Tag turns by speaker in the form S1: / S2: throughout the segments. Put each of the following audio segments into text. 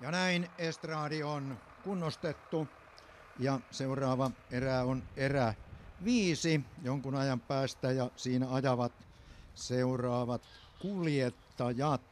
S1: Ja näin estraadi on kunnostettu ja seuraava erä on erä viisi jonkun ajan päästä ja siinä ajavat seuraavat kuljettajat.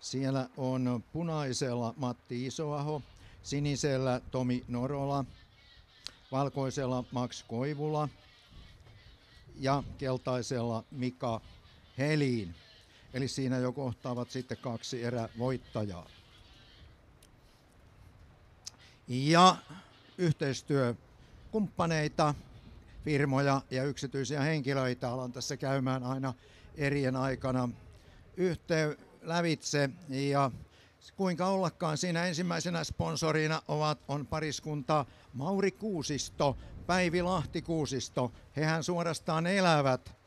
S1: Siellä on punaisella Matti Isoaho, sinisellä Tomi Norola, valkoisella Max Koivula ja keltaisella Mika Helin. Eli siinä jo kohtaavat sitten kaksi erä voittajaa. Ja yhteistyökumppaneita, firmoja ja yksityisiä henkilöitä alan tässä käymään aina erien aikana yhteen lävitse ja kuinka ollakaan siinä ensimmäisenä sponsorina ovat, on pariskunta Mauri Kuusisto, Päivi Lahti Kuusisto. Hehän suorastaan elävät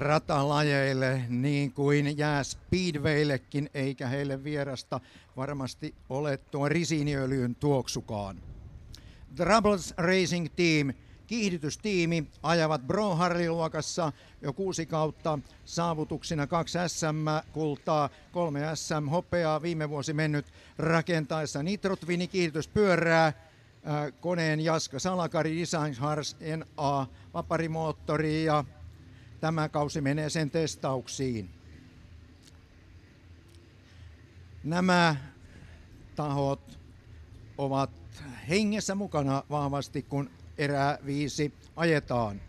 S1: ratalajeille niin kuin jää speedwayillekin, eikä heille vierasta varmasti ole tuo risiniöljyn tuoksukaan. Troubles Racing Team, kiihdytystiimi, ajavat Bro Harley-luokassa jo kuusi kautta saavutuksina kaksi SM-kultaa, kolme SM-hopeaa, viime vuosi mennyt rakentaessa Nitrotvini kiihdytyspyörää, koneen Jaska Salakari Design Hars NA vaparimoottori ja tämä kausi menee sen testauksiin. Nämä tahot ovat hengessä mukana vahvasti, kun erää viisi ajetaan.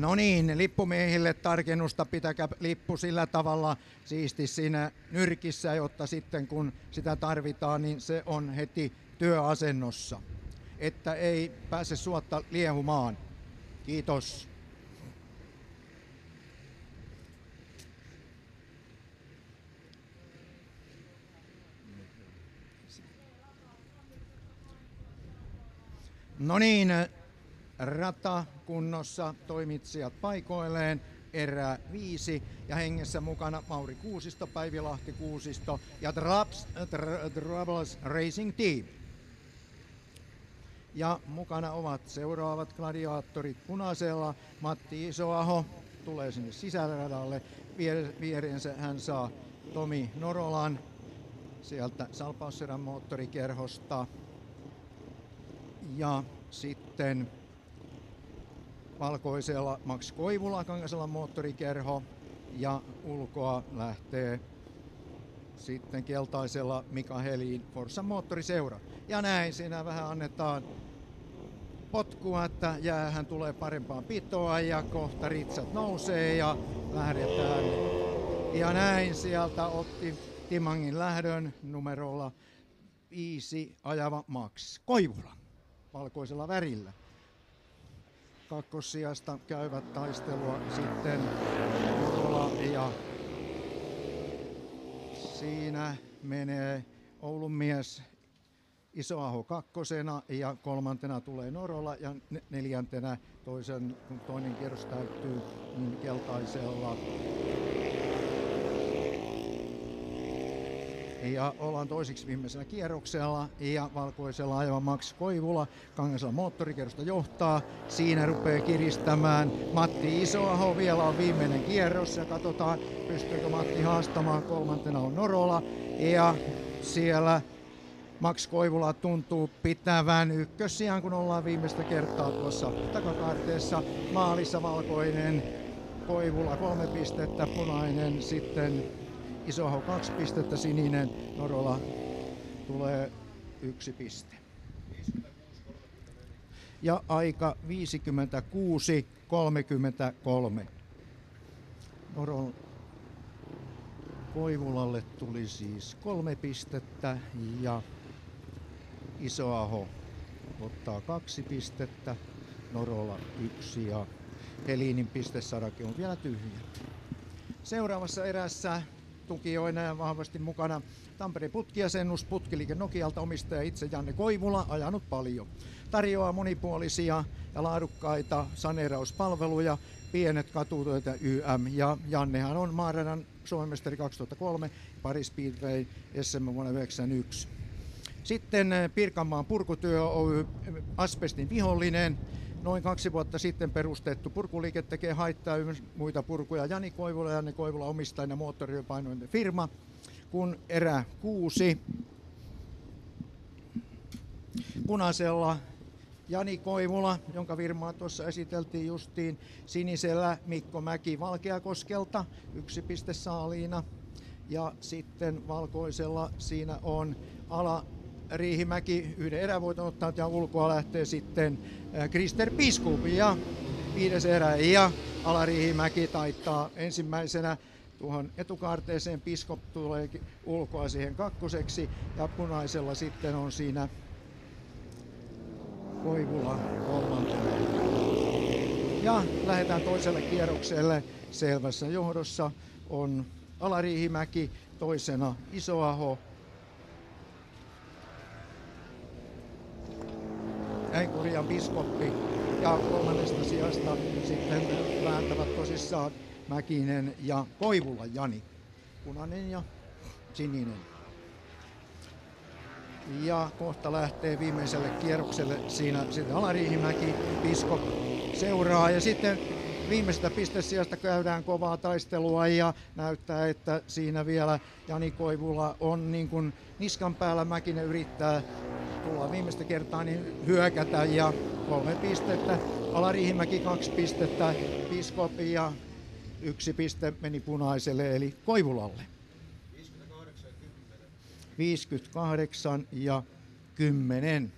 S1: No niin, lippumiehille tarkennusta, pitäkää lippu sillä tavalla siisti siinä nyrkissä, jotta sitten kun sitä tarvitaan, niin se on heti työasennossa, että ei pääse suotta liehumaan. Kiitos. No niin, rata kunnossa, toimitsijat paikoilleen, erää viisi ja hengessä mukana Mauri Kuusisto, Päivi Lahti Kuusisto ja Traps, Troubles Racing Team. Ja mukana ovat seuraavat gladiaattorit punaisella. Matti Isoaho tulee sinne sisäradalle. Viereensä hän saa Tomi Norolan sieltä Salpausserän moottorikerhosta. Ja sitten valkoisella Max Koivula Kangasella moottorikerho ja ulkoa lähtee sitten keltaisella Mika Helin Forssa moottoriseura. Ja näin siinä vähän annetaan potkua, että jäähän tulee parempaan pitoa ja kohta ritsat nousee ja lähdetään. Ja näin sieltä otti Timangin lähdön numerolla viisi ajava Max Koivula valkoisella värillä kakkossijasta käyvät taistelua sitten Norola ja siinä menee Oulun mies Isoaho kakkosena ja kolmantena tulee Norola ja neljäntenä toisen, kun toinen kierros täyttyy, niin keltaisella ja ollaan toisiksi viimeisellä kierroksella ja valkoisella ajava Max Koivula Kangasella moottorikerrosta johtaa. Siinä rupeaa kiristämään Matti Isoaho, vielä on viimeinen kierros ja katsotaan pystyykö Matti haastamaan. Kolmantena on Norola ja siellä Max Koivula tuntuu pitävän ykkössiään, kun ollaan viimeistä kertaa tuossa takakaarteessa. Maalissa valkoinen Koivula kolme pistettä, punainen sitten Isoho kaksi pistettä, sininen Norola tulee yksi piste. Ja aika 56, 33. Noron Koivulalle tuli siis kolme pistettä ja Isoaho ottaa kaksi pistettä, Norola yksi ja Helinin pistesarake on vielä tyhjä. Seuraavassa erässä tukijoina vahvasti mukana Tampereen putkiasennus, putkiliike Nokialta omistaja itse Janne Koivula, ajanut paljon. Tarjoaa monipuolisia ja laadukkaita saneerauspalveluja, pienet katutöitä YM ja Jannehan on Maaradan Suomestari 2003, Paris Speedway SM vuonna 1991. Sitten Pirkanmaan purkutyö Oy, asbestin vihollinen, noin kaksi vuotta sitten perustettu purkuliike tekee haittaa muita purkuja. Jani Koivula ja Jani Koivula omistajana moottoripainoinen firma. Kun erä kuusi punaisella Jani Koivula, jonka firmaa tuossa esiteltiin justiin, sinisellä Mikko Mäki Valkeakoskelta, yksi piste saaliina. Ja sitten valkoisella siinä on ala Riihimäki yhden erävoiton ottanut ja ulkoa lähtee sitten Krister Piskup ja viides erä ja Ala Riihimäki taittaa ensimmäisenä tuohon etukaarteeseen. Piskop tulee ulkoa siihen kakkoseksi ja punaisella sitten on siinä Koivula kolmantena. Ja lähdetään toiselle kierrokselle. Selvässä johdossa on Alariihimäki, toisena Isoaho, Enkurian biskoppi ja kolmannesta sijasta sitten vääntävät tosissaan Mäkinen ja Koivula Jani. Punainen ja sininen. Ja kohta lähtee viimeiselle kierrokselle siinä sitten Alariihimäki, Piskop seuraa ja sitten viimeistä pistesijasta käydään kovaa taistelua ja näyttää, että siinä vielä Jani Koivula on niin kuin niskan päällä. Mäkinen yrittää tulla viimeistä kertaa niin hyökätä ja kolme pistettä. Alariihimäki kaksi pistettä, Piskopi ja yksi piste meni punaiselle eli Koivulalle. 58 ja 10.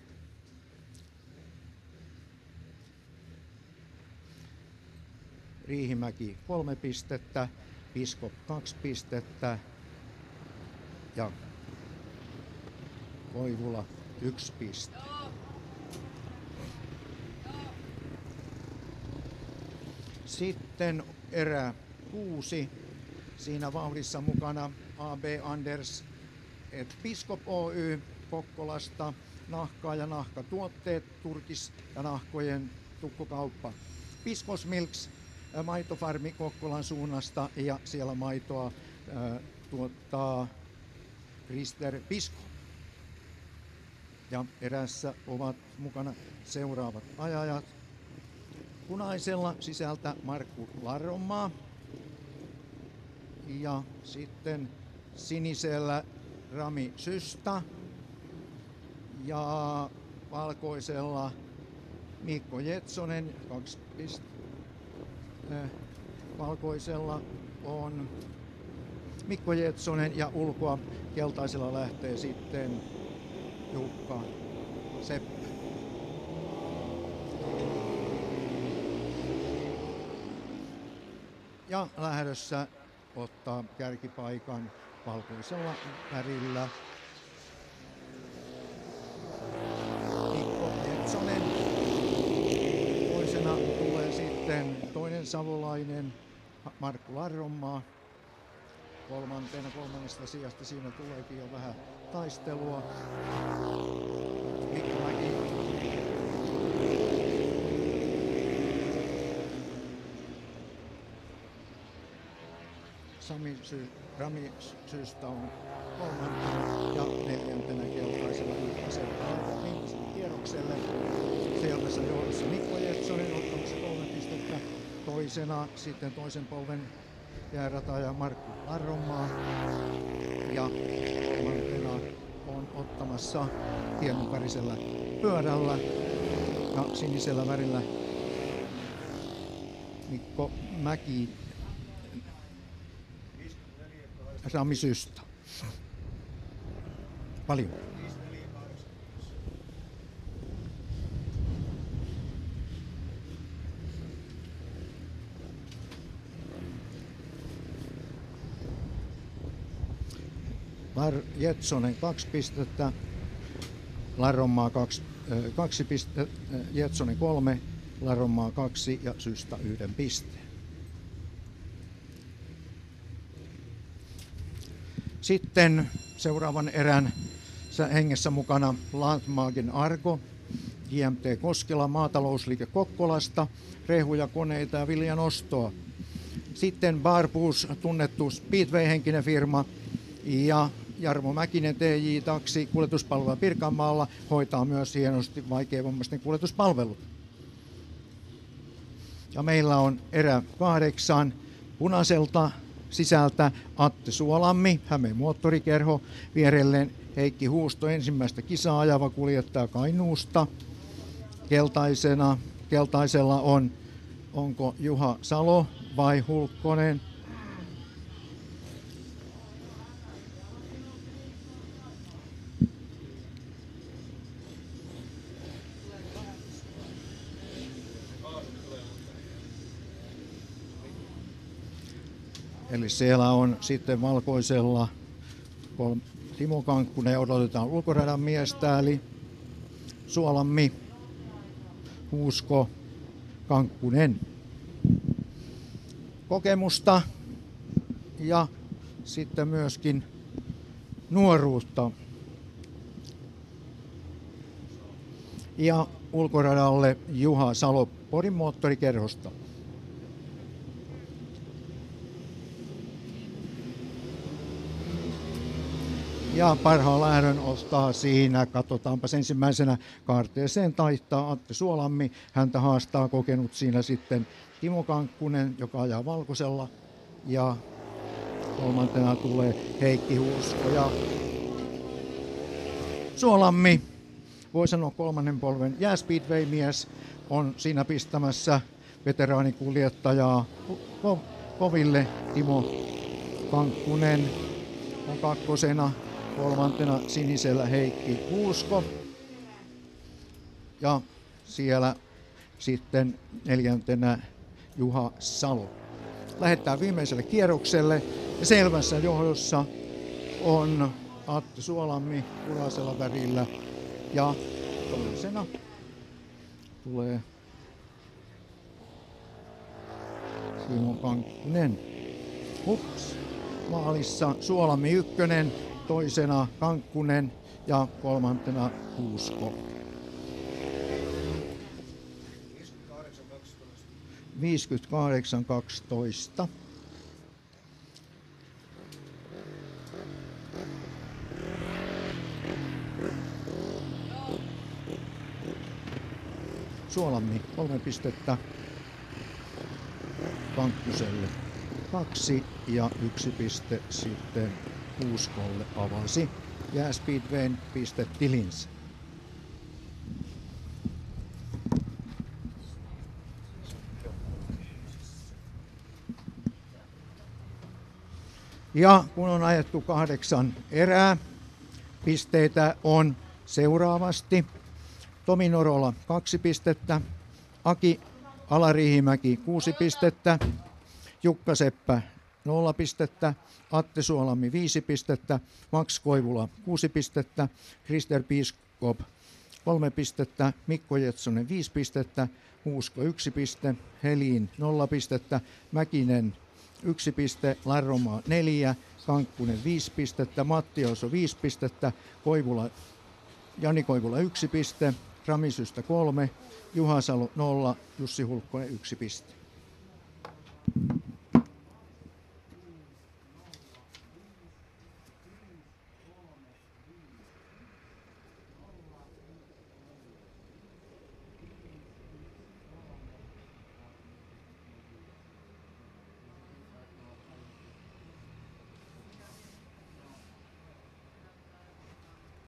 S1: Riihimäki kolme pistettä, Piskop kaksi pistettä ja Koivula yksi piste. Sitten erä kuusi. Siinä vauhdissa mukana AB Anders et Piskop Oy Kokkolasta, nahkaa ja nahkatuotteet, turkis- ja nahkojen tukkukauppa. Piskos Milks, maitofarmi Kokkolan suunnasta ja siellä maitoa ää, tuottaa Krister Pisko. Ja erässä ovat mukana seuraavat ajajat. Punaisella sisältä Markku Larromaa. Ja sitten sinisellä Rami Systa ja valkoisella Mikko Jetsonen, kaksi pist, äh, valkoisella on Mikko Jetsonen ja ulkoa keltaisella lähtee sitten Jukka Seppä. Ja lähdössä ottaa kärkipaikan valkoisella värillä. Mikko Jetsonen. Toisena tulee sitten toinen savolainen Markku Larronmaa. Kolmantena kolmannesta sijasta siinä tuleekin jo vähän taistelua. Mikko Mäki Sami Sy, Rami Systä on kolmantena ja neljäntenä keltaisella Ykkösen viimeiselle kierrokselle. Selvässä johdossa Mikko Jetsonen ottamassa kolme pistettä. Toisena sitten toisen polven ja Markku Larromaa. Ja kolmantena on ottamassa hienonkarisella pyörällä ja sinisellä värillä Mikko Mäki Sami Systä. Paljon. Lar Jetsonen kaksi pistettä, Larronmaa kaksi, kaksi pistettä, Jetsonen kolme, Larronmaa kaksi ja Systä yhden pisteen. Sitten seuraavan erän hengessä mukana Landmagen Argo, JMT Koskela, maatalousliike Kokkolasta, rehuja, koneita ja viljan ostoa. Sitten Barbus, tunnettu Speedway-henkinen firma, ja Jarmo Mäkinen TJ Taksi kuljetuspalvelua Pirkanmaalla hoitaa myös hienosti vaikeavammaisten kuljetuspalvelut. Ja meillä on erä kahdeksan punaiselta sisältä Atte Suolammi, Hämeen moottorikerho, vierelleen Heikki Huusto, ensimmäistä kisaa ajava kuljettaja Kainuusta. Keltaisena, keltaisella on, onko Juha Salo vai Hulkkonen? Eli siellä on sitten valkoisella Timo Kankkunen odotetaan ulkoradan miestä, eli Suolammi, Huusko, Kankkunen. Kokemusta ja sitten myöskin nuoruutta. Ja ulkoradalle Juha Salo Porin moottorikerhosta. Ja parhaan lähdön ottaa siinä, katsotaanpa ensimmäisenä kaarteeseen taittaa Atte Suolammi. Häntä haastaa kokenut siinä sitten Timo Kankkunen, joka ajaa valkoisella. Ja kolmantena tulee Heikki Huusko ja Suolammi, voi sanoa kolmannen polven jääspeedway-mies, on siinä pistämässä veteraanikuljettajaa koville. Timo Kankkunen on kakkosena kolmantena sinisellä Heikki Kuusko. Ja siellä sitten neljäntenä Juha Salo. Lähettää viimeiselle kierrokselle ja selvässä johdossa on Atte Suolammi punaisella värillä ja toisena tulee Simo Kankkunen. Ups. Maalissa Suolammi ykkönen, toisena Kankkunen ja kolmantena Kuusko. 58-12. Suolammi kolme pistettä Kankkuselle kaksi ja yksi piste sitten Kuuskolle avasi Jääspeedwayn pistetilinsä. Ja kun on ajettu kahdeksan erää, pisteitä on seuraavasti. Tomi Norola kaksi pistettä, Aki Alariihimäki kuusi pistettä, Jukka Seppä 0 pistettä, Atte Suolammi 5 pistettä, Max Koivula 6 pistettä, Krister Piiskop 3 pistettä, Mikko Jetsonen 5 pistettä, Huusko 1 piste, Heliin 0 pistettä, Mäkinen 1 piste, Larromaa 4, Kankkunen 5 pistettä, Matti Oso 5 pistettä, Koivula, Jani Koivula 1 piste, Ramisystä 3, Juha Salo 0, Jussi Hulkkonen 1 piste.